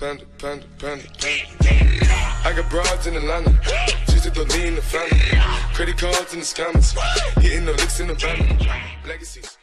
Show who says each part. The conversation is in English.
Speaker 1: panda, panda, panda. I got broads in Atlanta, just to throw me in the family. Credit cards and the scammers, hitting the licks in the van. Legacies.